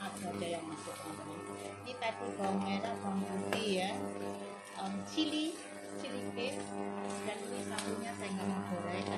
ada aja yang masuk ini tadi bawang merah bawang putih ya. Um, chili chili paste dan ini satunya saya nggak mau goreng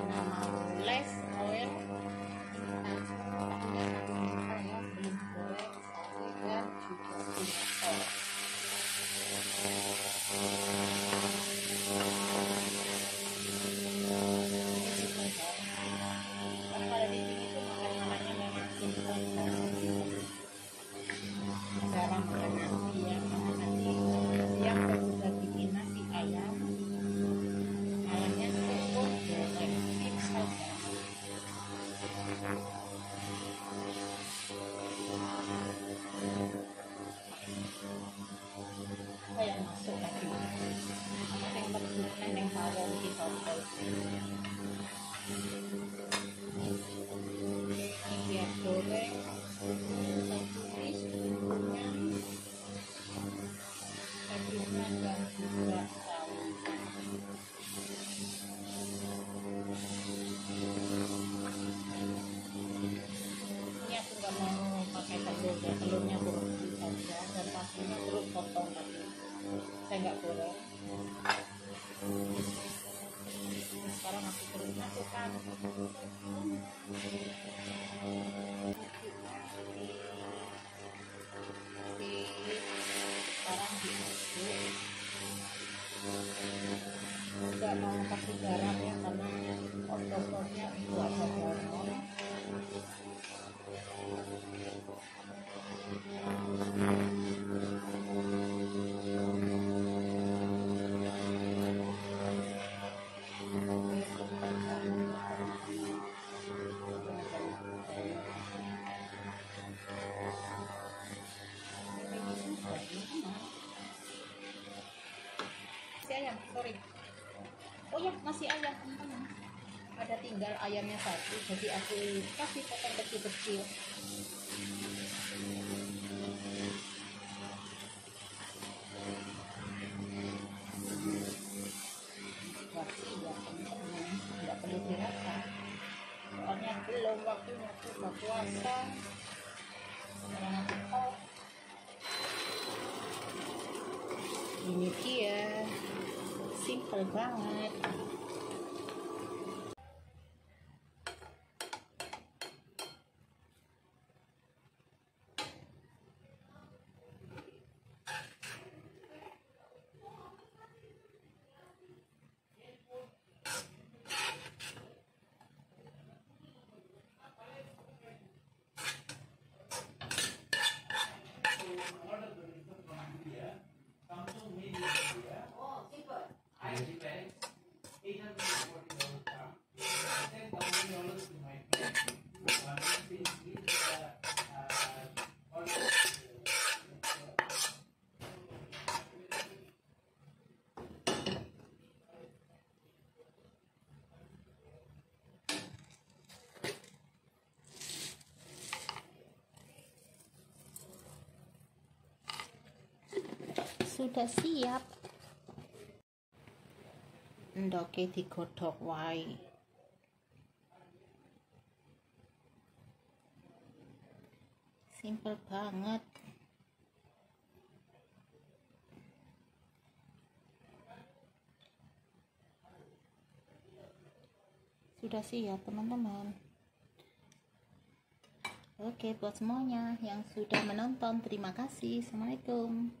terus potong saya nggak goreng sekarang aku terus masukkan sekarang diaduk nggak mau kasih garam ya karena otopnya itu ada garam sorry. Oh ya masih ayam. Ada tinggal ayamnya satu jadi aku kasih potong kecil-kecil. Masih ya teman-teman nggak perlu dirasa. Soalnya belum waktunya buka puasa. Sekarang aku off ini dia simple banget sudah siap. Ndoke digodhog wae. Simple banget. Sudah siap teman-teman. Oke buat semuanya yang sudah menonton terima kasih. Assalamualaikum